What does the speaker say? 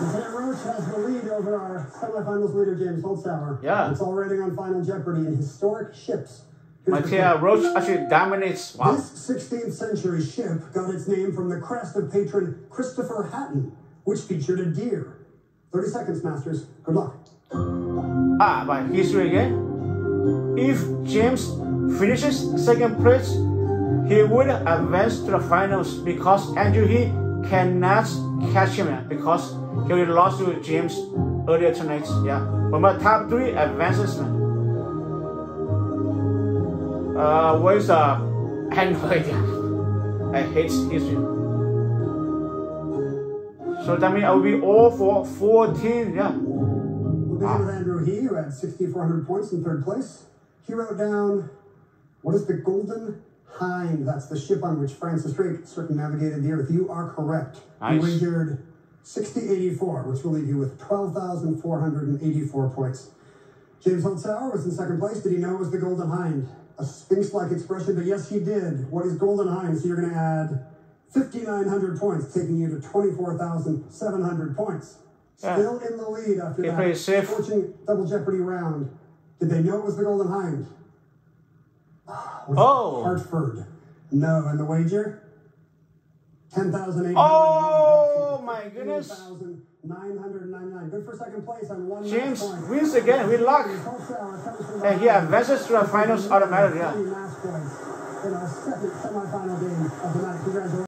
Lieutenant Roach has the lead over our semifinals leader, James Holzhauer. Yeah. It's all rating on Final Jeopardy in historic ships. Here's the Roach actually dominates. Wow. This 16th century ship got its name from the crest of patron Christopher Hatton, which featured a deer. 30 seconds, Masters. Good luck. Ah, by history again. If James finishes second place, he would advance to the finals because Andrew He cannot catch him uh, because he already lost to James earlier tonight. Yeah. My top three advances. Uh, where's uh, I have no. I hate history. So that means I will be all for 14. Yeah. We'll begin with Andrew He, who had 6,400 points in third place. He wrote down, what is the Golden Hind? That's the ship on which Francis Drake circumnavigated the Earth. You are correct. Nice. You wagered 6084, which will leave you with 12,484 points. James Holzhauer was in second place. Did he know it was the Golden Hind? A sphinx-like expression, but yes, he did. What is Golden Hind? So you're going to add 5,900 points, taking you to 24,700 points. Yeah. Still in the lead after He that fortune double jeopardy round. Did they know it was the Golden Hind? Oh. Hartford. No, and the wager? 10,800. Oh, my goodness. 999. Good for second place on one James point. wins again with luck. From uh, And he advances to the finals automatically. Yeah. Three match points in our second semifinal game of the night. Congratulations.